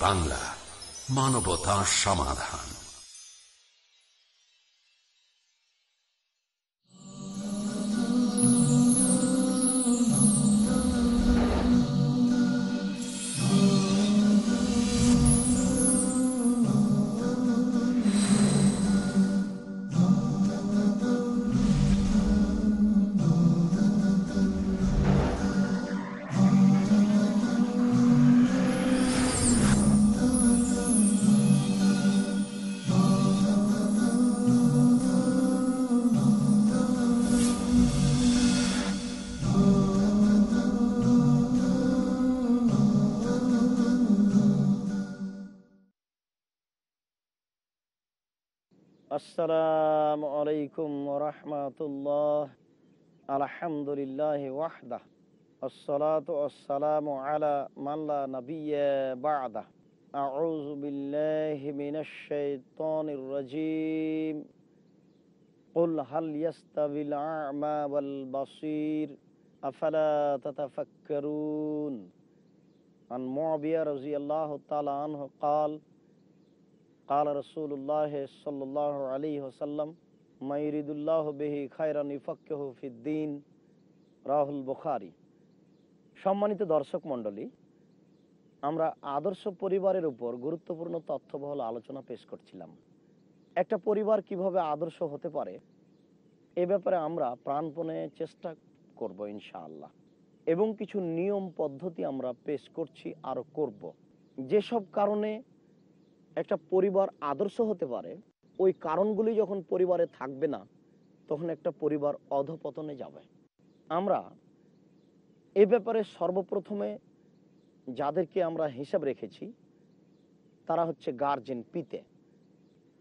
বাংলা মানবতা সমাধান। عليكم ورحمة الله. الحمد لله وحده. الصلاة والسلام على من لا نبي بعده. أعوذ بالله من الشيطان الرجيم. قل هل يستوي الأعمى والبصير؟ أفلا تتفكرون؟ عن معبية رضي الله تعالى عنه قال قال رسول الله صلى الله عليه وسلم মাইরিদুল্লাহ বেহি খায়রান ইফাক্কেহ রাহুল বুখারি। সম্মানিত দর্শক মণ্ডলী, আমরা আদর্শ পরিবারের উপর গুরুত্বপূর্ণ তথ্যবহল আলোচনা পেশ করছিলাম। একটা পরিবার কীভাবে আদর্শ হতে পারে, এ ব্যাপারে আমরা প্রাণপণে চেষ্টা করব ইনশাআল্লাহ। এবং কিছু নিয়ম পদ্ধতি আমরা পেশ করছি আরও করব। যেসব কারণে একটা পরিবার আদর্শ হতে পারে ওই কারণগুলি যখন পরিবারে থাকবে না, তখন একটা পরিবার অধপতনে যাবে। আমরা এ ব্যাপারে সর্বপ্রথমে যাদেরকে আমরা হিসাব রেখেছি, তারা হচ্ছে গার্জেন পিতে।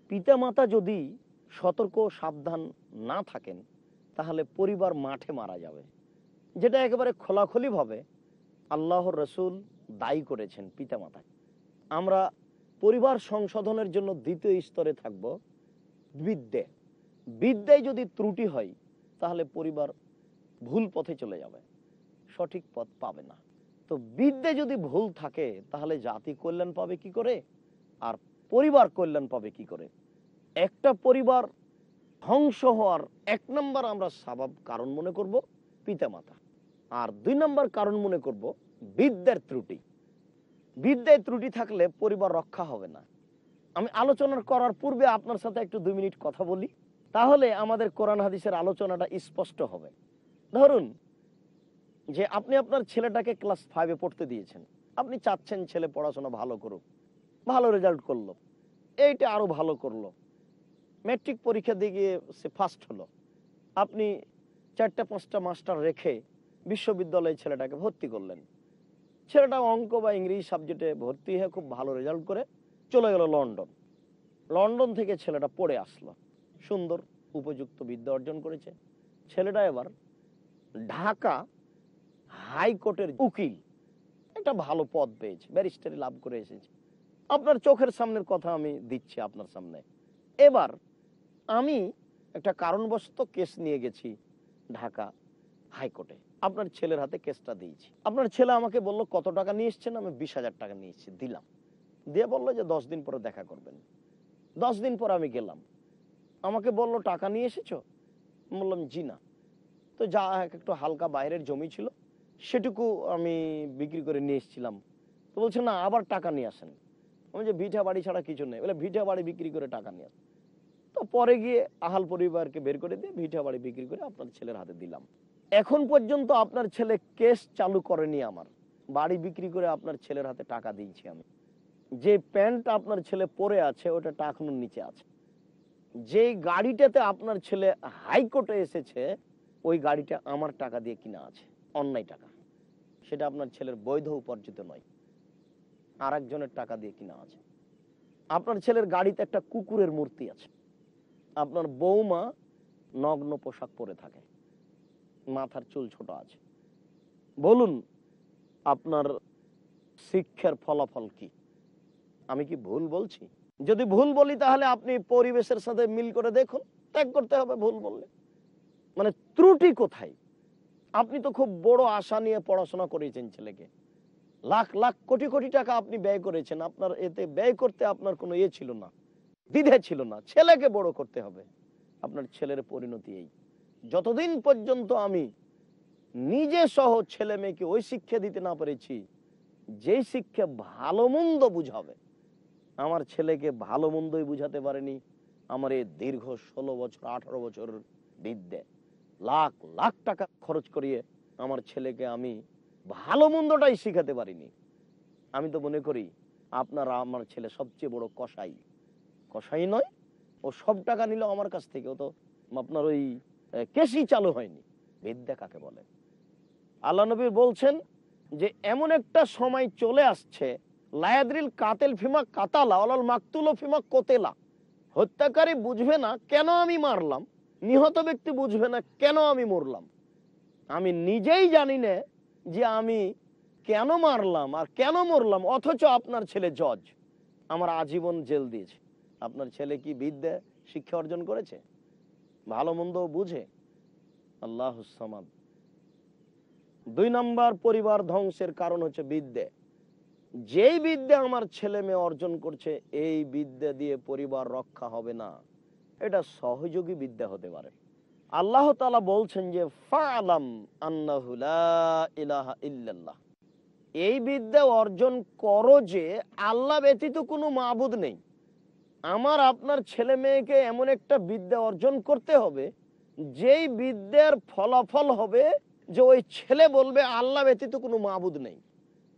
পিতা মাতা যদি সতর্ক সাবধান না থাকেন, তাহলে পরিবার মাঠে মারা যাবে। যেটা একেবারে খোলাখুলিভাবে আল্লাহর রসুল দায়ী করেছেন পিতা মাতাকে আমরা পরিবার সংশোধনের জন্য দ্বিতীয় স্তরে থাকব, বিদ্যে। বিদ্যায় যদি ত্রুটি হয়, তাহলে পরিবার ভুল পথে চলে যাবে, সঠিক পথ পাবে না। তো বিদ্যে যদি ভুল থাকে, তাহলে জাতি কল্যাণ পাবে কি করে? আর পরিবার কল্যাণ পাবে কি করে? একটা পরিবার ধ্বংস হওয়ার এক নম্বর আমরা স্বভাব কারণ মনে করব, পিতামাতা। আর দুই নম্বর কারণ মনে করব, বিদ্যার ত্রুটি। বিদ্যায় ত্রুটি থাকলে পরিবার রক্ষা হবে না। আমি আলোচনা করার পূর্বে আপনার সাথে একটু দুই মিনিট কথা বলি। তাহলে আমাদের কোরআন হাদিসের আলোচনাটা স্পষ্ট হবে। ধরুন যে আপনি আপনার ছেলেটাকে ক্লাস ফাইভে পড়তে দিয়েছেন। আপনি চাচ্ছেন ছেলে পড়াশোনা ভালো করুক। ভালো রেজাল্ট করল। এইটা আরও ভালো করল। ম্যাট্রিক পরীক্ষা দিয়ে গিয়ে সে ফার্স্ট হলো। আপনি চারটা, পাঁচটা মাস্টার রেখে বিশ্ববিদ্যালয়ে ছেলেটাকে ভর্তি করলেন। ছেলেটা অঙ্ক বা ইংরেজি সাবজেক্টে ভর্তি হয়ে খুব ভালো রেজাল্ট করে চলে গেল লন্ডন। লন্ডন থেকে ছেলেটা পড়ে আসলো। সুন্দর উপযুক্ত বিদ্যা অর্জন করেছে। ছেলেটা এবার ঢাকা হাইকোর্টের উকিল। একটা ভালো পদ পেয়েছে, ব্যারিস্টারি লাভ করে এসেছে। আপনার চোখের সামনের কথা আমি দিচ্ছি আপনার সামনে। এবার আমি একটা কারণবশত কেস নিয়ে গেছি ঢাকা হাইকোর্টে আপনার ছেলের হাতে কেসটা দিয়েছি। আপনার ছেলে আমাকে বলল, কত টাকা নিয়ে এসছেন? আমি, বিশ হাজার টাকা নিয়ে দিলাম। দিয়ে বলল যে, দশ দিন পরে দেখা করবেন। দশ দিন পর আমি গেলাম। আমাকে বলল, টাকা নিয়ে এসেছ? বললাম, জি না। তো যা একটু হালকা বাইরের জমি ছিল, সেটুকু আমি বিক্রি করে নিয়ে এসেছিলাম। তো বলছে, না, আবার টাকা নিয়ে আসেন। আমি যে ভিটা বাড়ি ছাড়া কিছু নেই। বলে, ভিটা বাড়ি বিক্রি করে টাকা নিয়ে আসেন তো পরে গিয়ে আহাল পরিবারকে বের করে দিয়ে ভিটা বাড়ি বিক্রি করে আপনার ছেলের হাতে দিলাম। এখন পর্যন্ত আপনার ছেলে কেস চালু করেনি আমার। বাড়ি বিক্রি করে আপনার ছেলের হাতে টাকা দিয়েছি আমি। যে প্যান্ট আপনার ছেলে পরে আছে, ওটা টাকানোর নিচে আছে। যে গাড়িটাতে আপনার ছেলে হাইকোর্টে এসেছে, ওই গাড়িটা আমার টাকা দিয়ে কিনা আছে, অন্যায় টাকা। সেটা আপনার ছেলের বৈধ উপার্জিত নয়। আর একজনের টাকা দিয়ে কিনা আছে। আপনার ছেলের গাড়িতে একটা কুকুরের মূর্তি আছে। আপনার বৌমা নগ্ন পোশাক পরে থাকে। মাথার চুল ছোট আছে। বলুন, আপনার শিক্ষার ফলাফল কি? আমি কি ভুল বলছি? যদি ভুল বলি তাহলে আপনি পরিবেশের সাথে মিল করে দেখুন, ত্যাগ করতে হবে ভুল বললে। মানে ত্রুটি কোথায়? আপনি তো খুব বড় আশা নিয়ে পড়াশোনা করেছেন ছেলেকে। লাখ লাখ কোটি কোটি টাকা আপনি ব্যয় করেছেন, আপনার এতে ব্যয় করতে আপনার কোনো ইয়ে ছিল না, দ্বিধা ছিল না। ছেলেকে বড় করতে হবে। আপনার ছেলের পরিণতি এই। যতদিন পর্যন্ত আমি নিজে সহ ছেলে মেয়েকে ওই শিক্ষা দিতে না পেরেছি, যেই শিক্ষা ভালো মন্দ বুঝাবে, আমার ছেলেকে ভালো মন্দই বুঝাতে পারেনি আমার এই দীর্ঘ ষোলো বছর, আঠারো বছর বিদ্যে। লাখ লাখ টাকা খরচ করিয়ে আমার ছেলেকে আমি ভালো মন্দটাই শিখাতে পারিনি। আমি তো মনে করি, আপনারা আমার ছেলে সবচেয়ে বড় কষাই কষাই নয়, ও সব টাকা নিল আমার কাছ থেকে, ও তো আপনার ওই কেসি চালু হয়নি। বিদ্যা কাকে বলে? আল্লাহ নবী বলছেন যে, এমন একটা সময় চলে আসছে, লায়াদ্রিল কাতেল ফিমা কাতালা অলাল মাকতুল ফিমা কোতেলা। হত্যাকারী বুঝবে না কেন আমি মারলাম, নিহত ব্যক্তি বুঝবে না কেন আমি মরলাম। আমি নিজেই জানি না যে আমি কেন মারলাম আর কেন মরলাম, অথচ আপনার ছেলে জজ। আমার আজীবন জেল দিয়েছে। আপনার ছেলে কি বিদ্যা শিক্ষা অর্জন করেছে? ভালো মন্দ বুঝে? আল্লাহ দুই নম্বর পরিবার ধ্বংসের কারণ হচ্ছে বিদ্যে। যেই বিদ্যা আমার ছেলে মেয়ে অর্জন করছে, এই বিদ্যা দিয়ে পরিবার রক্ষা হবে না। এটা সহযোগী বিদ্যা হতে পারে। আল্লাহ তালা বলছেন যে, ফালাম ইল্লাল্লাহ। এই বিদ্যা অর্জন করো যে, আল্লাহ ব্যতীত কোনো মাবুদ নেই। আমার আপনার ছেলে মেয়েকে এমন একটা বিদ্যা অর্জন করতে হবে, যেই বিদ্যার ফলাফল হবে যে ওই ছেলে বলবে, আল্লাহ ব্যতীত কোনো মাবুদ নেই।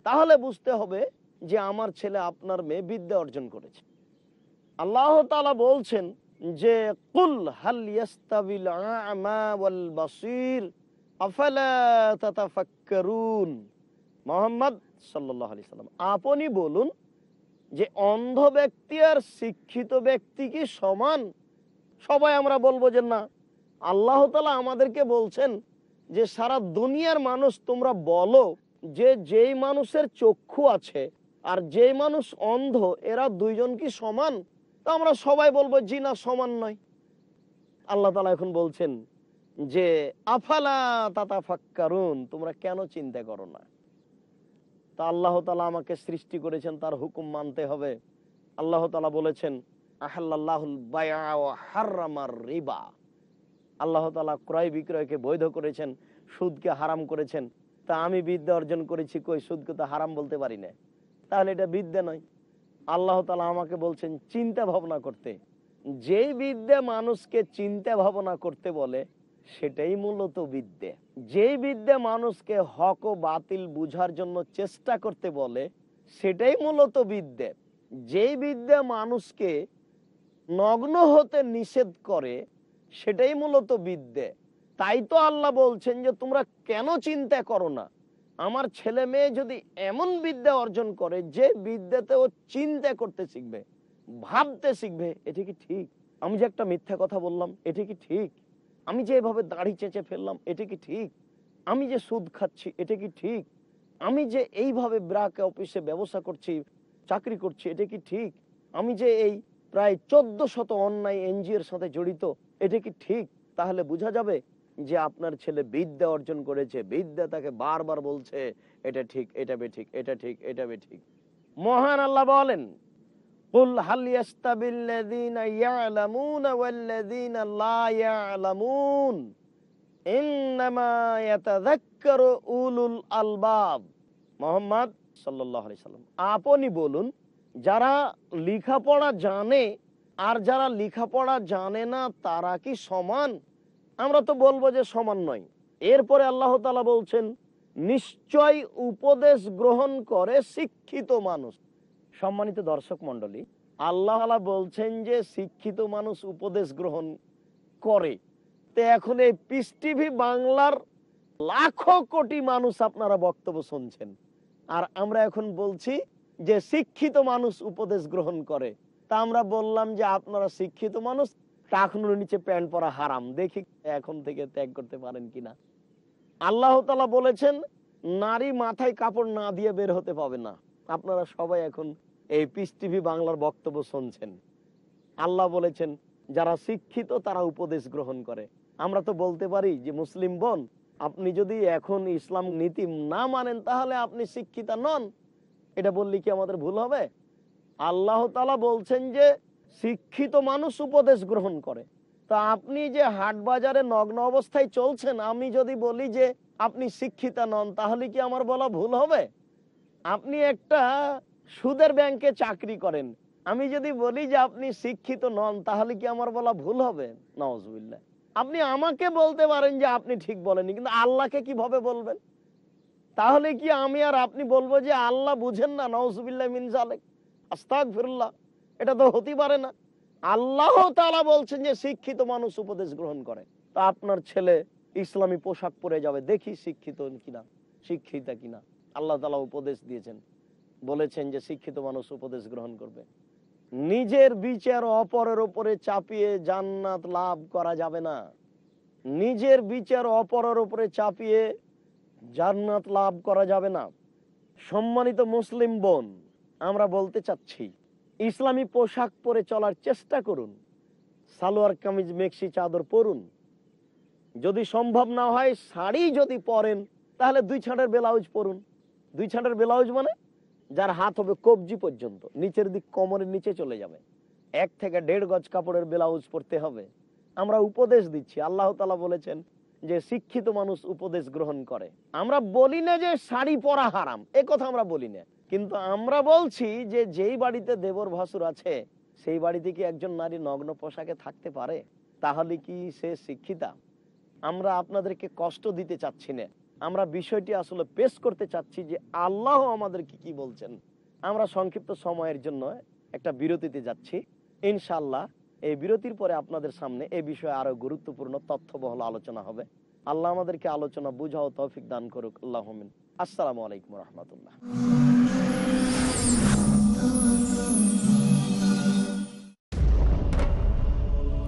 তাহলে বুঝতে হবে যে আমার ছেলে আপনার মেয়ে বিদ্যা অর্জন করেছে। আল্লাহ তালা বলছেন যে, কুল হাল ইয়াস্তাবিল আ'মা ওয়াল বাসীর, আফালা তাতাফাক্কারুন? মোহাম্মদ সাল্লাল্লাহু আলাইহি সাল্লাম আপনি বলুন যে অন্ধ ব্যক্তি আর শিক্ষিত ব্যক্তি কি সমান? সবাই আমরা বলব যে না। আল্লাহ তালা আমাদেরকে বলছেন যে, সারা দুনিয়ার মানুষ তোমরা বলো যে, যেই মানুষের চক্ষু আছে আর যেই মানুষ অন্ধ, এরা দুইজন কি সমান? তা আমরা সবাই বলব জি না, সমান নয়। আল্লাহ তালা এখন বলছেন যে, আফালা তাতা ফাক্কারুন তোমরা কেন চিন্তা করো না? তা আল্লাহ তালা আমাকে সৃষ্টি করেছেন, তার হুকুম মানতে হবে। আল্লাহ তালা বলেছেন রিবা। আল্লাহ তালা ক্রয় বিক্রয়কে বৈধ করেছেন, সুদকে হারাম করেছেন। তা আমি বিদ্যা অর্জন করেছি কই? সুদকে তো হারাম বলতে পারি না। তাহলে এটা বিদ্যা নয়। আল্লাহ তালা আমাকে বলছেন, চিন্তা ভাবনা করতে। যেই বিদ্যা মানুষকে চিন্তা ভাবনা করতে বলে সেটাই মূলত বিদ্যা। যেই বিদ্যা মানুষকে হক ও বাতিল বুঝার জন্য চেষ্টা করতে বলে, সেটাই মূলত বিদ্যা। যেই বিদ্যা মানুষকে নগ্ন হতে নিষেধ করে, সেটাই মূলত বিদ্যে। তাই তো আল্লাহ বলছেন যে, তোমরা কেন চিন্তা করো না? আমার ছেলে মেয়ে যদি এমন বিদ্যা অর্জন করে, যে বিদ্যাতে ও চিন্তা করতে শিখবে, ভাবতে শিখবে, এটি কি ঠিক? আমি যে একটা মিথ্যা কথা বললাম, এটি কি ঠিক? আমি যে এভাবে দাড়ি চেঁচে ফেললাম, এটি কি ঠিক? আমি যে সুদ খাচ্ছি, এটা কি ঠিক? আমি যে এইভাবে ব্রাক অফিসে ব্যবসা করছি, চাকরি করছি, এটা কি ঠিক? আমি যে এই প্রায় চোদ্দ শত অন্যায় এনজিওর সাথে জড়িত, এটা কি ঠিক? তাহলে বোঝা যাবে যে আপনার ছেলে বিদ্যা অর্জন করেছে, বিদ্যা তাকে বারবার বলছে, এটা ঠিক, এটা বে ঠিক, এটা ঠিক, এটা বে ঠিক। মহান আল্লাহ বলেন قل هل يستوي الذين يعلمون والذين لا يعلمون إنما يتذكر أولو الألباب মোহাম্মদ সাল্লাল্লাহু আলাইহি সাল্লাম আপনি বলুন যারা লেখাপড়া জানে আর যারা লেখাপড়া জানে না তারা কি সমান আমরা তো বলবো যে সমান নয় এরপরে আল্লাহ তাআলা বলছেন নিশ্চয় উপদেশ গ্রহণ করে শিক্ষিত মানুষ সম্মানিত দর্শক মন্ডলী আল্লাহ বলছেন যে শিক্ষিত মানুষ উপদেশ গ্রহণ করে। তো এখন এই পিস টিভি বাংলার লাখো কোটি মানুষ আপনারা বক্তব্য শুনছেন। আর আমরা এখন বলছি যে শিক্ষিত মানুষ উপদেশ গ্রহণ করে। তা আমরা বললাম যে আপনারা শিক্ষিত মানুষ, টাকনুর নিচে প্যান্ট পরা হারাম। দেখি এখন থেকে ত্যাগ করতে পারেন কিনা। আল্লাহ তালা বলেছেন, নারী মাথায় কাপড় না দিয়ে বের হতে পাবে না। আপনারা সবাই এখন এই পিস টিভি বাংলার বক্তব্য শুনছেন। আল্লাহ বলেছেন, যারা শিক্ষিত তারা উপদেশ গ্রহণ করে। আমরা তো বলতে পারি যে, মুসলিম বোন, আপনি যদি এখন ইসলাম নীতি না মানেন, তাহলে আপনি শিক্ষিতা নন। এটা বললে কি আমাদের ভুল হবে? আল্লাহ তালা বলছেন যে, শিক্ষিত মানুষ উপদেশ গ্রহণ করে। তা আপনি যে হাট বাজারে নগ্ন অবস্থায় চলছেন, আমি যদি বলি যে, আপনি শিক্ষিতা নন, তাহলে কি আমার বলা ভুল হবে? আপনি একটা সুদের ব্যাংকে চাকরি করেন। আমি যদি বলি যে আপনি শিক্ষিত নন, তাহলে কি আমার বলা ভুল হবে? নওয়াজবিল্লা আপনি আমাকে বলতে পারেন যে আপনি ঠিক বলেননি, কিন্তু আল্লাহকে কীভাবে বলবেন? তাহলে কি আমি আর আপনি বলব যে আল্লাহ বুঝেন না? নওয়াজবিল্লাহ মিন জালেক আস্তাক ফিরুল্লাহ এটা তো হতে পারে না। আল্লাহ তালা বলছেন যে শিক্ষিত মানুষ উপদেশ গ্রহণ করে। তা আপনার ছেলে ইসলামী পোশাক পরে যাবে, দেখি শিক্ষিত কিনা, শিক্ষিতা কিনা। আল্লাহ তালা উপদেশ দিয়েছেন। বলেছেন যে শিক্ষিত মানুষ উপদেশ গ্রহণ করবে। নিজের বিচার অপরের উপরে চাপিয়ে জান্নাত লাভ করা যাবে না। নিজের বিচার অপরের উপরে চাপিয়ে জান্নাত লাভ করা যাবে না। সম্মানিত মুসলিম বোন, আমরা বলতে চাচ্ছি, ইসলামী পোশাক পরে চলার চেষ্টা করুন। সালোয়ার কামিজ, মেক্সি, চাদর পরুন। যদি সম্ভব না হয় শাড়ি যদি পরেন, তাহলে দুই ছাঁটের ব্লাউজ পরুন। দুই ছাঁটের ব্লাউজ মানে যার হাত হবে কবজি পর্যন্ত, নিচের দিক কোমরের নিচে চলে যাবে। এক থেকে দেড় গজ কাপড়ের ব্লাউজ পরতে হবে। আমরা উপদেশ দিচ্ছি, আল্লাহ তালা বলেছেন যে শিক্ষিত মানুষ উপদেশ গ্রহণ করে। আমরা বলি না যে শাড়ি পরা হারাম, এ কথা আমরা বলি না। কিন্তু আমরা বলছি যে যেই বাড়িতে দেবর ভাসুর আছে, সেই বাড়িতে কি একজন নারী নগ্ন পোশাকে থাকতে পারে? তাহলে কি সে শিক্ষিতা? আমরা আপনাদেরকে কষ্ট দিতে চাচ্ছি না। আমরা বিষয়টি আসলে পেশ করতে চাচ্ছি যে আল্লাহ আমাদের কি কি বলছেন। আমরা সংক্ষিপ্ত সময়ের জন্য একটা বিরতিতে যাচ্ছি। ইনশাল্লাহ এই বিরতির পরে আপনাদের সামনে এই বিষয়ে আরও গুরুত্বপূর্ণ তথ্যবহল আলোচনা হবে। আল্লাহ আমাদেরকে আলোচনা বুঝাও, তৌফিক দান করুক। আল্লাহ আসসালামু আলাইকুম রহমতুল্লাহ।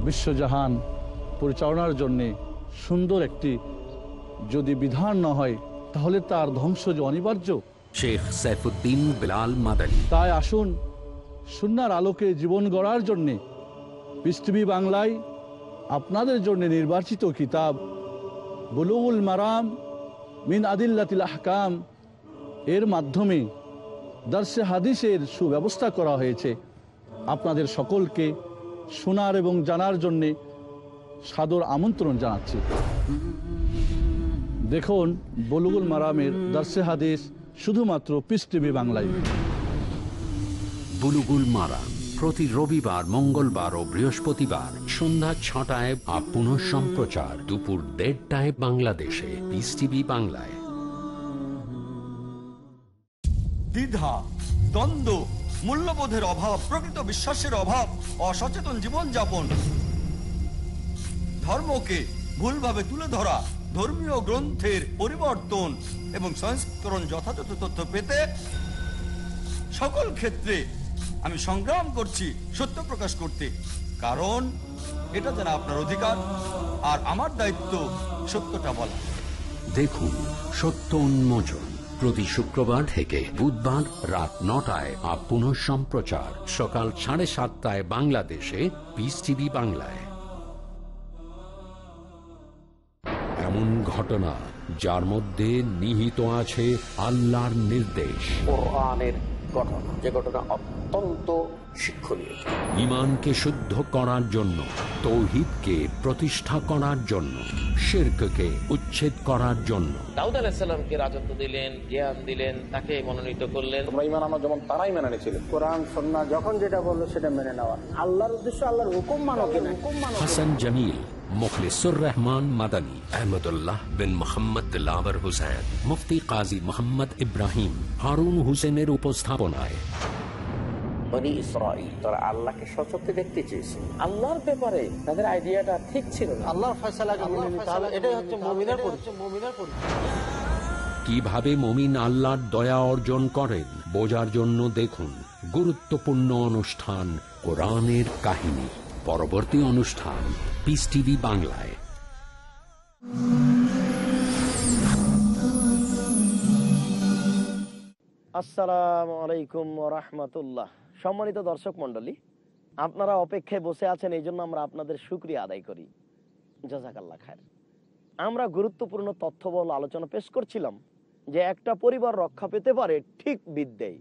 বিশ্বজাহান পরিচালনার জন্যে সুন্দর একটি যদি বিধান না হয় তাহলে তার ধ্বংস যে অনিবার্য। শেখ সাইফুদ্দিন বিলাল মাদানী। তাই আসুন সুনার আলোকে জীবন গড়ার জন্যে পৃথিবী বাংলায় আপনাদের জন্য নির্বাচিত কিতাব বুলুগুল মারাম মিন আদিল্লাতিল আহকাম এর মাধ্যমে দার্সে হাদিসের সুব্যবস্থা করা হয়েছে। আপনাদের সকলকে শোনার এবং জানার জন্যে সাদর আমন্ত্রণ জানাচ্ছি। দেখুন বলুগুল মারামের দার্সে হাদিস শুধুমাত্র পিস টিভি বাংলায়। বুলুগুল মারা প্রতি রবিবার মঙ্গলবার ও বৃহস্পতিবার সন্ধ্যা ছটায় আপ পুনঃ সম্প্রচার দুপুর দেড়টায় বাংলাদেশে পিস টিভি বাংলায়। দ্বিধা দ্বন্দ্ব মূল্যবোধের অভাব প্রকৃত বিশ্বাসের অভাব অসচেতন জীবনযাপন ধর্মকে ভুলভাবে তুলে ধরা ধর্মীয় গ্রন্থের পরিবর্তন এবং সংস্করণ যথাযথ তথ্য পেতে সকল ক্ষেত্রে আমি সংগ্রাম করছি সত্য প্রকাশ করতে। কারণ এটা যেন আপনার অধিকার আর আমার দায়িত্ব সত্যটা বলা। দেখুন, সত্য উন্মোচন প্রতি শুক্রবার থেকে বুধবার রাত নটায় আপ পুনঃ সম্প্রচার সকাল সাড়ে সাতটায় বাংলাদেশে পিস টিভি বাংলায়। এমন ঘটনা যার মধ্যে নিহিত আছে আল্লাহর নির্দেশ। কোরআনের ঘটনা যে ঘটনা অত্যন্ত শিক্ষণীয়। ইমানকে শুদ্ধ করার জন্য তৌহিদকে প্রতিষ্ঠা করার জন্য শিরককে উচ্ছেদ করার জন্য। দাউদ আলাহিসাল্লামকে রাজত্ব দিলেন জ্ঞান দিলেন তাকে মনোনীত করলেন। তোমরা ইমান আনো যেমন তারাই মেনে নিয়েছিল। কোরআন সন্না যখন যেটা বলল সেটা মেনে নেওয়া। আল্লাহর উদ্দেশ্য আল্লাহর হুকুম মানো কিনা। হুকুম মানো হাসান জামিল মুখলিসুর রহমান মাদানী আহমদুল্লাহ বিন মোহাম্মদ দিলাবর হুসেন মুফতি কাজী মোহাম্মদ ইব্রাহিম হারুন হুসেনের উপস্থাপনায় বনি ইসরাইল তারা আল্লাহকে সচক্ষে দেখতে চেয়েছে। আল্লাহর ব্যাপারে তাদের আইডিয়াটা ঠিক ছিল আল্লাহর ফয়সালাকে নিতে হবে এটাই হচ্ছে মুমিনের পরিচয়। মুমিনের পরিচয়। কীভাবে মমিন আল্লাহর দয়া অর্জন করেন বোঝার জন্য দেখুন গুরুত্বপূর্ণ অনুষ্ঠান কোরআনের কাহিনী। পরবর্তী অনুষ্ঠান পিস টিভি বাংলায় আসসালামু আলাইকুম রহমতুল্লাহ সম্মানিত দর্শক মন্ডলী আপনারা অপেক্ষায় বসে আছেন, এই জন্য আমরা আপনাদের সুক্রিয়া আদায় করি। জাজাকাল্লা খায়ের। আমরা গুরুত্বপূর্ণ তথ্যবল আলোচনা পেশ করছিলাম যে একটা পরিবার রক্ষা পেতে পারে ঠিক বিদ্যায়।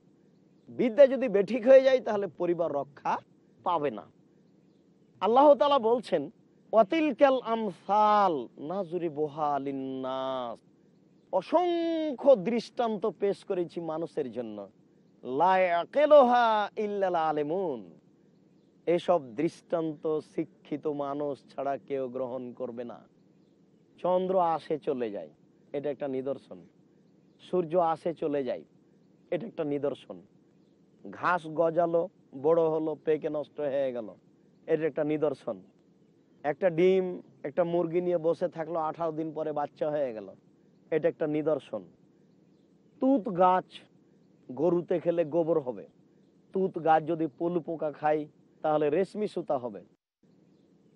বিদ্যায় যদি বেঠিক হয়ে যায়, তাহলে পরিবার রক্ষা পাবে না। আল্লাহ তালা বলছেন নাজুরি অসংখ্য দৃষ্টান্ত পেশ করেছি মানুষের জন্য। আলেমুন। এসব দৃষ্টান্ত শিক্ষিত মানুষ ছাড়া কেউ গ্রহণ করবে না। চন্দ্র আসে চলে যায়। এটা একটা নিদর্শন। সূর্য আসে চলে যায়। এটা একটা নিদর্শন। ঘাস গজালো, বড় হলো, পেকে নষ্ট হয়ে গেল। এটা একটা নিদর্শন। একটা ডিম, একটা মুরগি নিয়ে বসে থাকল, আঠারো দিন পরে বাচ্চা হয়ে গেল। এটা একটা নিদর্শন। তুত গাছ গরুতে খেলে গোবর হবে। তুত গাছ যদি পলু পোকা খায়, তাহলে রেশমি সুতা হবে।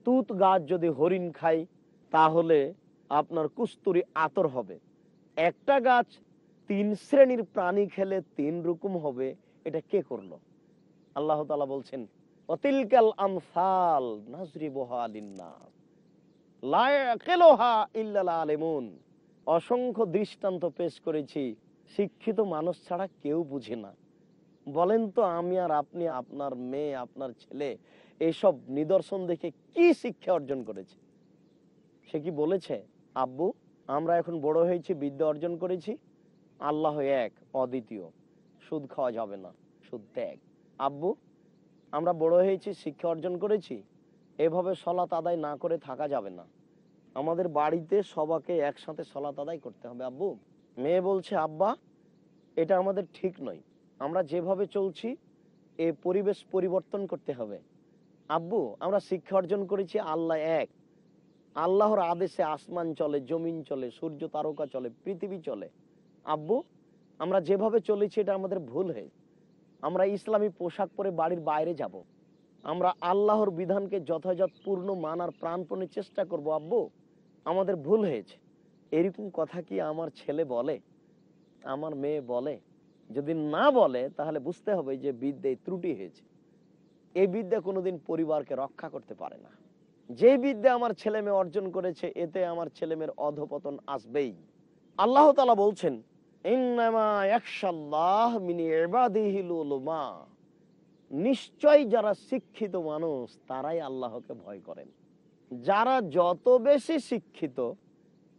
তুত গাছ যদি হরিণ খায়, তাহলে আপনার কুস্তুরি আতর হবে। একটা গাছ তিন শ্রেণির প্রাণী খেলে তিন রকম হবে, এটা কে করল? আল্লাহ তালা বলছেন অসংখ্য দৃষ্টান্ত পেশ করেছি, শিক্ষিত মানুষ ছাড়া কেউ বুঝে না। বলেন তো, আমি আর আপনি, আপনার মেয়ে, আপনার ছেলে এইসব নিদর্শন দেখে কি শিক্ষা অর্জন করেছে? সে কি বলেছে, আব্বু, আমরা এখন বড় হয়েছি, বিদ্যা অর্জন করেছি। আল্লাহ এক, অদ্বিতীয়। সুদ খাওয়া যাবে না, সুদ ত্যাগ। আব্বু আমরা বড় হয়েছি, শিক্ষা অর্জন করেছি, এভাবে সলাত আদায় না করে থাকা যাবে না। আমাদের বাড়িতে সবাকে একসাথে সলাত আদায় করতে হবে, আব্বু। মেয়ে বলছে, আব্বা, এটা আমাদের ঠিক নয়। আমরা যেভাবে চলছি, এ পরিবেশ পরিবর্তন করতে হবে। আব্বু, আমরা শিক্ষা অর্জন করেছি, আল্লাহ এক। আল্লাহর আদেশে আসমান চলে, জমিন চলে, সূর্য তারকা চলে, পৃথিবী চলে। আব্বু, আমরা যেভাবে চলেছি, এটা আমাদের ভুল হয়ে আমরা ইসলামী পোশাক পরে বাড়ির বাইরে যাব। আমরা আল্লাহর বিধানকে যথাযথ পূর্ণ মানার প্রাণপণে চেষ্টা করব, আব্বু। আমাদের ভুল হয়েছে। এরকম কথা কি আমার ছেলে বলে? আমার মেয়ে বলে? যদি না বলে, তাহলে বুঝতে হবে যে বিদ্যায় ত্রুটি হয়েছে। এই বিদ্যা কোনোদিন পরিবারকে রক্ষা করতে পারে না। যে বিদ্যা আমার ছেলে মেয়ে অর্জন করেছে, এতে আমার ছেলে মেয়ের অধপতন আসবেই। আল্লাহ তালা বলছেন নিশ্চয় যারা শিক্ষিত মানুষ, তারাই আল্লাহকে ভয় করেন। যারা যত বেশি শিক্ষিত,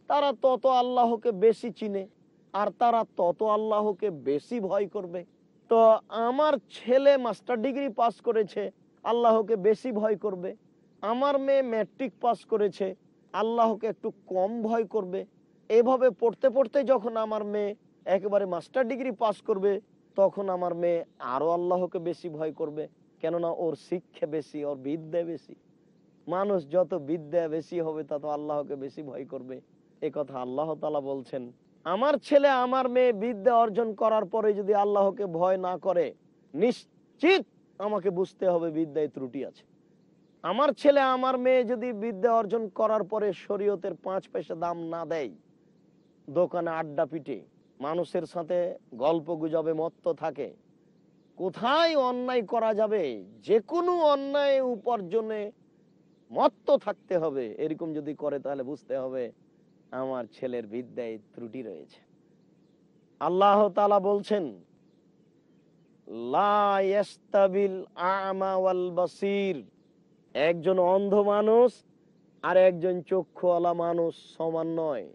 তারা তত আল্লাহকে বেশি চিনে, আর তারা তত আল্লাহকে বেশি ভয় করবে। তো আমার ছেলে মাস্টার ডিগ্রি পাস করেছে, আল্লাহকে বেশি ভয় করবে। আমার মেয়ে ম্যাট্রিক পাস করেছে, আল্লাহকে একটু কম ভয় করবে। এভাবে পড়তে পড়তে যখন আমার মেয়ে একেবারে মাস্টার ডিগ্রি পাস করবে, তখন আমার মেয়ে আরও আল্লাহকে বেশি ভয় করবে। কেননা ওর শিক্ষা বেশি, ওর বিদ্যা বেশি। মানুষ যত বিদ্যা বেশি হবে, তত আল্লাহকে বেশি ভয় করবে। এ কথা আল্লাহ তালা বলছেন। আমার ছেলে, আমার মেয়ে বিদ্যা অর্জন করার পরে যদি আল্লাহকে ভয় না করে, নিশ্চিত আমাকে বুঝতে হবে বিদ্যায় ত্রুটি আছে। আমার ছেলে, আমার মেয়ে যদি বিদ্যা অর্জন করার পরে শরীয়তের পাঁচ পয়সা দাম না দেয়, দোকানে আড্ডা পিটে মানুষের সাথে গল্প গুজবে মত্ত থাকে। কোথায় অন্যায় করা যাবে? যে কোনো অন্যায় উপার্জনে মত্ত থাকতে হবে। এরকম যদি করে তাহলে বুঝতে হবে আমার ছেলের বিদ্যায় ত্রুটি রয়েছে। আল্লাহ তালা বলছেন একজন অন্ধ মানুষ আর একজন চক্ষুওয়ালা মানুষ সমান নয়।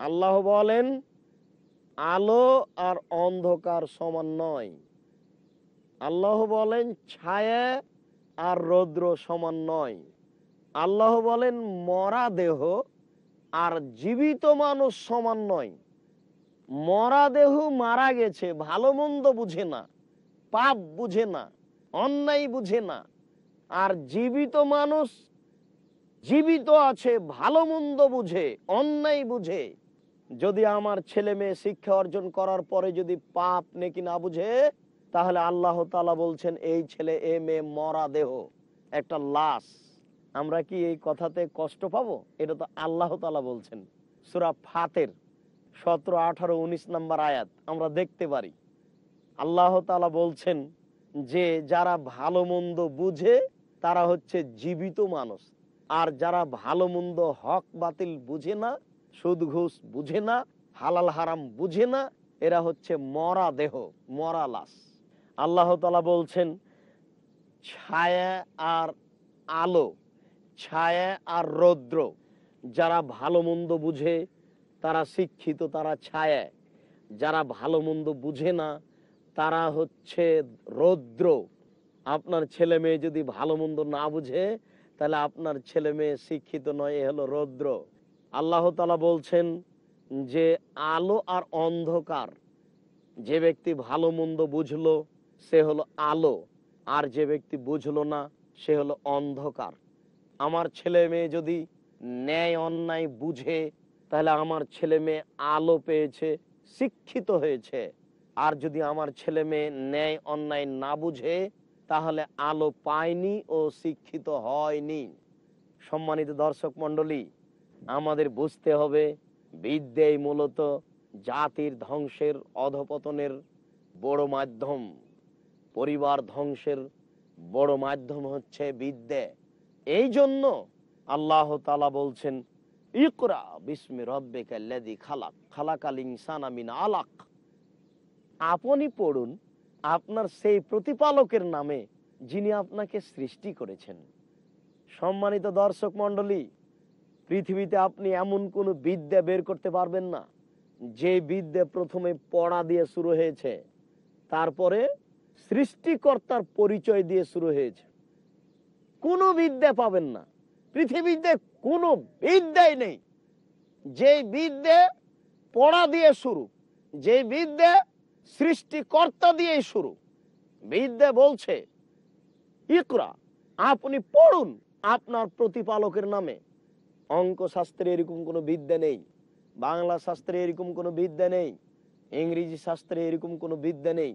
আল্লাহ বলেন আলো আর অন্ধকার সমান নয়। আল্লাহ বলেন, ছায়া আর রৌদ্র সমান নয়। আল্লাহ বলেন, মরা দেহ আর জীবিত মানুষ সমান নয়। মরা দেহ মারা গেছে, ভালো মন্দ বুঝে না, পাপ বুঝে না, অন্যায় বুঝে না। আর জীবিত মানুষ জীবিত আছে, ভালো মন্দ বুঝে, অন্যায় বুঝে। যদি আমার ছেলে মেয়ে শিক্ষা অর্জন করার পরে যদি পাপ নেকি না বুঝে, তাহলে আল্লাহ তালা বলছেন, এই ছেলে, এ মেয়ে মরা দেহ, একটা লাশ, আমরা কি এই কথাতে কষ্ট পাবো? এটা তো আল্লাহ তালা বলছেন। সুরা ফাতের সতেরো, আঠারো, উনিশ নাম্বার আয়াত, আমরা দেখতে পারি। আল্লাহ তালা বলছেন যে, যারা ভালো মন্দ বুঝে, তারা হচ্ছে জীবিত মানুষ। আর যারা ভালো মন্দ হক বাতিল বুঝে না সুদ ঘুষ বুঝে না, হালাল হারাম বুঝে না, এরা হচ্ছে মরা দেহ, মরা লাশ। আল্লাহ তালা বলছেন, ছায়া আর আলো, ছায়া আর রৌদ্র, যারা ভালো মন্দ বুঝে, তারা শিক্ষিত, তারা ছায়া। যারা ভালো মন্দ বুঝে না, তারা হচ্ছে রৌদ্র। আপনার ছেলে মেয়ে যদি ভালো মন্দ না বুঝে, তাহলে আপনার ছেলে মেয়ে শিক্ষিত নয়, এ হলো রৌদ্র। আল্লাহ তালা বলছেন যে আলো আর অন্ধকার, যে ব্যক্তি ভালো মন্দ বুঝলো, সে হলো আলো, আর যে ব্যক্তি বুঝলো না, সে হলো অন্ধকার। আমার ছেলে মেয়ে যদি ন্যায় অন্যায় বুঝে, তাহলে আমার ছেলে মেয়ে আলো পেয়েছে, শিক্ষিত হয়েছে। আর যদি আমার ছেলে মেয়ে ন্যায় অন্যায় না বুঝে, তাহলে আলো পায়নি ও শিক্ষিত হয়নি। সম্মানিত দর্শক মণ্ডলী আমাদের বুঝতে হবে বিদ্যেই মূলত জাতির ধ্বংসের অধপতনের বড় মাধ্যম। পরিবার ধ্বংসের বড় মাধ্যম হচ্ছে বিদ্যে। এই জন্য আল্লাহ তালা বলছেন, ইকরা বিস্মি রব্বে রব্বিকাল্লাযী খালাক, খালাকাল ইনসানা মিন আলাক। আপনি পড়ুন, আপনার সেই প্রতিপালকের নামে যিনি আপনাকে সৃষ্টি করেছেন। সম্মানিত দর্শক মণ্ডলী পৃথিবীতে আপনি এমন কোনো বিদ্যা বের করতে পারবেন না। যে বিদ্যা প্রথমে পড়া দিয়ে শুরু হয়েছে, তারপরে সৃষ্টিকর্তার পরিচয় দিয়ে শুরু হয়েছে। কোনো বিদ্যা পাবেন না। পৃথিবীতে কোনো বিদ্যাই নেই। যে বিদ্যা পড়া দিয়ে শুরু, যে বিদ্যা সৃষ্টিকর্তা দিয়ে শুরু, বিদ্যা বলছে, ইকরা, আপনি পড়ুন আপনার প্রতিপালকের নামে। অঙ্ক শাস্ত্রে এরকম কোনো বিদ্যা নেই, বাংলা শাস্ত্রে এরকম কোনো বিদ্যা নেই, ইংরেজি শাস্ত্রে এরকম কোনো বিদ্যা নেই,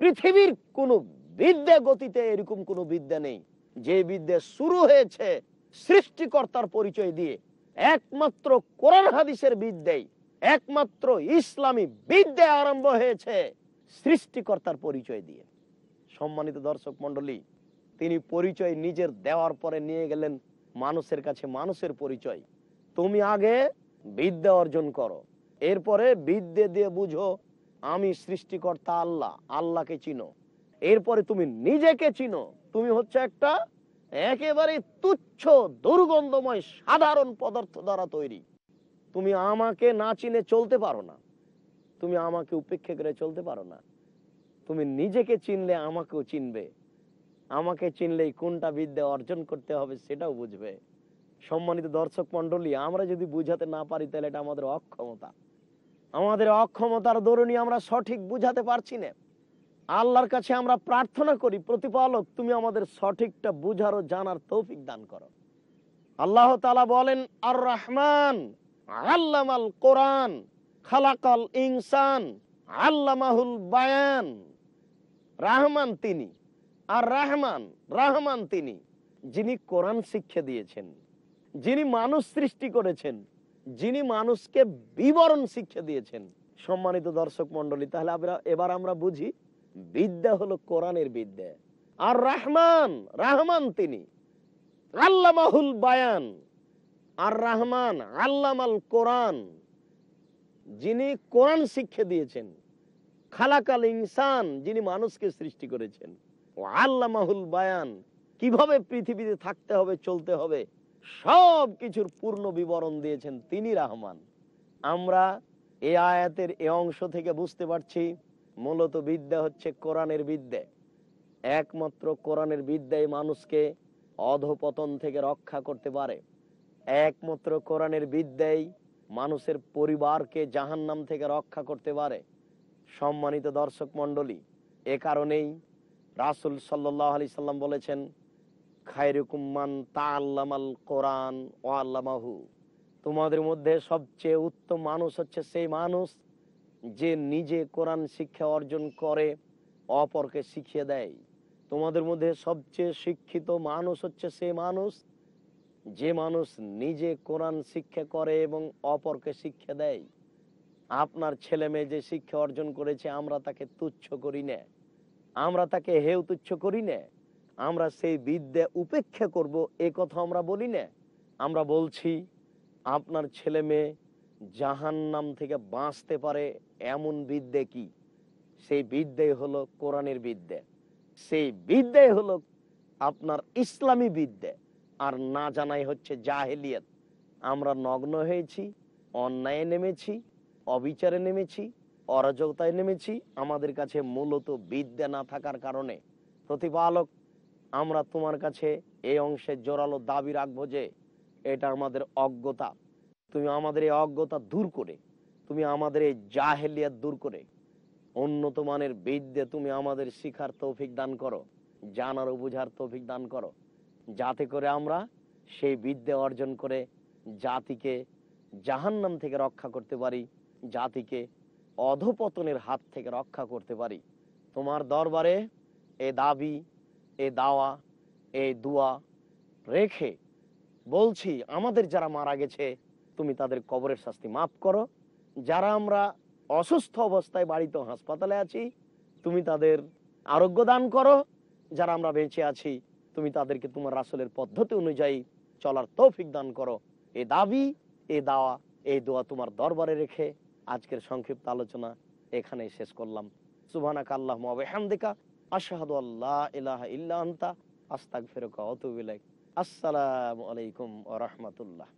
পৃথিবীর কোনো বিদ্যা গতিতে এরকম কোনো বিদ্যা নেই। যে বিদ্যা শুরু হয়েছে সৃষ্টিকর্তার পরিচয় দিয়ে, একমাত্র কোরআন হাদিসের বিদ্যাই, একমাত্র ইসলামী বিদ্যা আরম্ভ হয়েছে সৃষ্টিকর্তার পরিচয় দিয়ে। সম্মানিত দর্শক মন্ডলী তিনি পরিচয় নিজের দেওয়ার পরে নিয়ে গেলেন মানুষের কাছে মানুষের পরিচয়। তুমি আগে বিদ্যা অর্জন করো। এরপরে বিদ্যে দিয়ে বুঝো, আমি সৃষ্টিকর্তা আল্লাহ, আল্লাহকে চিনো। এরপরে তুমি নিজেকে চিনো। তুমি হচ্ছে একটা একেবারে তুচ্ছ, দুর্গন্ধময়, সাধারণ পদার্থ দ্বারা তৈরি। তুমি আমাকে না চিনে চলতে পারো না। তুমি আমাকে উপেক্ষা করে চলতে পারো না। তুমি নিজেকে চিনলে আমাকেও চিনবে। আমাকে চিনলেই কোনটা বিদ্যা অর্জন করতে হবে সেটাও বুঝবে। সম্মানিত দর্শক মন্ডলী আমরা যদি বুঝাতে না পারি তাহলে এটা আমাদের অক্ষমতা। আমাদের অক্ষমতার দরুনই আমরা সঠিক বুঝাতে পারছি না। আল্লাহর কাছে আমরা প্রার্থনা করি, প্রতিপালক, তুমি আমাদের সঠিকটা বুঝার ও জানার তৌফিক দান করো। আল্লাহ তালা বলেন আর রহমান আল্লামাল কোরআন, খালাকাল ইনসান আল্লামাহুল বায়ান। রাহমান তিনি। আর রাহমান রাহমান তিনি, যিনি কোরআন শিক্ষা দিয়েছেন, যিনি মানুষ সৃষ্টি করেছেন, যিনি মানুষকে বিবরণ শিক্ষা দিয়েছেন। সম্মানিত দর্শক মন্ডলী তাহলে আমরা, এবার আমরা বুঝি, বিদ্যা হলো কোরআনের বিদ্যা। আর রাহমান রাহমান তিনি, আল্লামাহুল বায়ান, আর রাহমান আল্লামাল কোরআন, যিনি কোরআন শিক্ষা দিয়েছেন। খালাকাল ইনসান, যিনি মানুষকে সৃষ্টি করেছেন। আল্লামাহুল বায়ান, কীভাবে পৃথিবীতে থাকতে হবে, চলতে হবে সব কিছুর পূর্ণ বিবরণ দিয়েছেন তিনি রাহমান। আমরা এ আয়াতের এ অংশ থেকে বুঝতে পারছি, মূলত বিদ্যা হচ্ছে কোরআনের বিদ্যা। একমাত্র কোরআনের বিদ্যায় মানুষকে অধপতন থেকে রক্ষা করতে পারে। একমাত্র কোরআনের বিদ্যায় মানুষের পরিবারকে জাহান্নাম থেকে রক্ষা করতে পারে। সম্মানিত দর্শক মন্ডলী এ কারণেই রাসুল সাল্লাহ আলি সাল্লাম বলেছেন খায়রুকুম্মান তা আল্লামাল কোরআন ও আল্লামাহু। তোমাদের মধ্যে সবচেয়ে উত্তম মানুষ হচ্ছে সেই মানুষ যে নিজে কোরআন শিক্ষা অর্জন করে, অপরকে শিখিয়ে দেয়। তোমাদের মধ্যে সবচেয়ে শিক্ষিত মানুষ হচ্ছে সেই মানুষ যে মানুষ নিজে কোরআন শিক্ষা করে এবং অপরকে শিক্ষা দেয়। আপনার ছেলে মেয়ে যে শিক্ষা অর্জন করেছে, আমরা তাকে তুচ্ছ করি না। আমরা তাকে হেউ তুচ্ছ করি না। আমরা সেই বিদ্যা উপেক্ষা করব, এ কথা আমরা বলি না। আমরা বলছি, আপনার ছেলে মেয়ে জাহান্নাম থেকে বাঁচতে পারে এমন বিদ্যে কি? সেই বিদ্যে হলো কোরআনের বিদ্যে। সেই বিদ্যে হলো আপনার ইসলামী বিদ্যে। আর না জানাই হচ্ছে জাহেলিয়ত। আমরা নগ্ন হয়েছি, অন্যায় নেমেছি, অবিচারে নেমেছি অরাজকতায় নেমেছি। আমাদের কাছে মূলত বিদ্যা না থাকার কারণে। প্রতিপালক, আমরা তোমার কাছে এই অংশে জোরালো দাবি রাখব যে, এটা আমাদের অজ্ঞতা। তুমি আমাদের এই অজ্ঞতা দূর করে। তুমি আমাদের এই জাহেলিয়াত দূর করে। উন্নত মানের বিদ্যে তুমি আমাদের শিখার তৌফিক দান করো। জানার ও বুঝার তৌফিক দান করো। যাতে করে আমরা সেই বিদ্যা অর্জন করে জাতিকে জাহান্নাম থেকে রক্ষা করতে পারি। জাতিকে অধপতনের হাত থেকে রক্ষা করতে পারি। তোমার দরবারে এ দাবি, এ দাওয়া, এ দুয়া রেখে বলছি, আমাদের যারা মারা গেছে, তুমি তাদের কবরের শাস্তি মাফ করো। যারা আমরা অসুস্থ অবস্থায় বাড়িতে হাসপাতালে আছি, তুমি তাদের আরোগ্য দান করো। যারা আমরা বেঁচে আছি, তুমি তাদেরকে তোমার রাসলের পদ্ধতি অনুযায়ী চলার তৌফিক দান করো। এ দাবি, এ দাওয়া এই দোয়া তোমার দরবারে রেখে আজকের সংক্ষিপ্ত আলোচনা এখানেই শেষ করলাম। সুবানা কাল্লাহ ওয়া আশাহাদ আল্লাহ আল্লা ইলাহা ইল্লা ওয়া আতুবু ইলাইক। আসসালামু আলাইকুম রাহমাতুল্লাহ।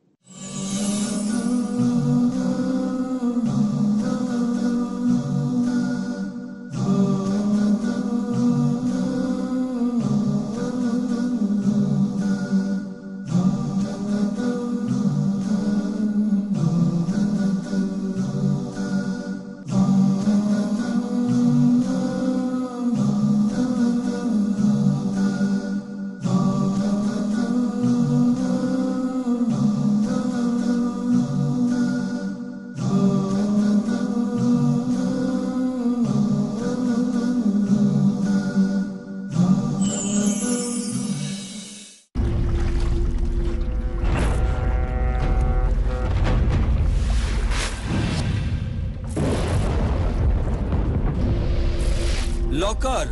লকার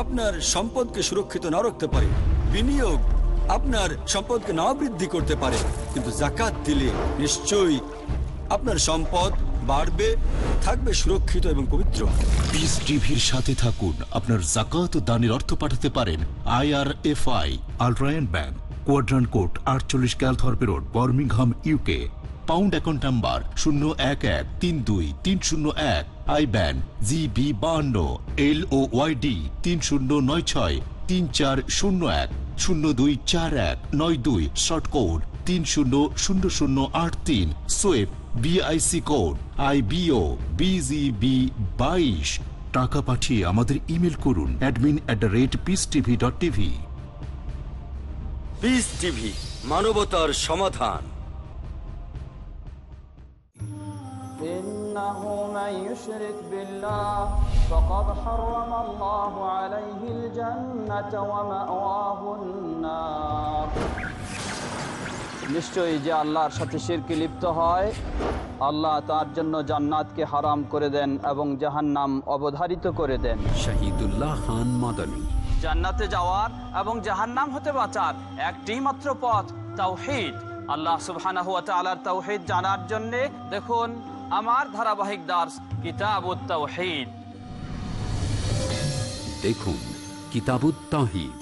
আপনার সম্পদকে সুরক্ষিত না রাখতে পারে। বিনিয়োগ আপনার সম্পদকে না বৃদ্ধি করতে পারে। কিন্তু জাকাত দিলে নিশ্চয়ই আপনার সম্পদ বাড়বে, থাকবে সুরক্ষিত এবং পবিত্র। পিস টিভির সাথে থাকুন। আপনার জাকাত দানের অর্থ পাঠাতে পারেন আইআরএফআই আলট্রায়ন ব্যাংক কোয়াড্রান কোড আটচল্লিশ Calthorpe Road Birmingham UK pound account number শূন্য এক এক তিন দুই তিন শূন্য এক আই ব্যান জিবি বাহান্ন এল ও ওয়াইডি তিন শূন্য নয় ছয় তিন চার শূন্য এক শূন্য দুই চার এক নয় দুই শর্ট কোড তিন শূন্য শূন্য শূন্য আট তিন সোয়েব BIC code I bio BGB বাইশ টাকা পাঠিয়ে আমাদের ইমেল করুন admin at the rate Peace TV dot TV Peace TV মানবতার সমাধান। إنه من يشرك بالله فقد حرم الله عليه الجنة ومأواه النار নিশ্চয়ই যে আল্লাহর সাথে শিরকে লিপ্ত হয় আল্লাহ তার জন্য জান্নাতকে হারাম করে দেন এবং জাহান্নাম অবধারিত করে দেন শহীদুল্লাহ খান মাদানী জান্নাতে যাওয়ার এবং জাহান্নাম হতে বাঁচার একটি মাত্র পথ তাওহীদ আল্লাহ সুবহানাহু ওয়া তাআলার তাওহীদ জানার জন্য দেখুন আমার ধারাবাহিক দাস কিতাব দেখুন কিতাবুত্তাহিদ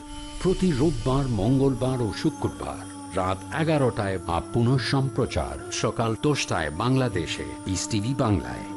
প্রতি রোববার, মঙ্গলবার ও শুক্রবার রাত এগারোটায় বা পুনঃ সম্প্রচার সকাল দশটায় বাংলাদেশে ইস বাংলায়।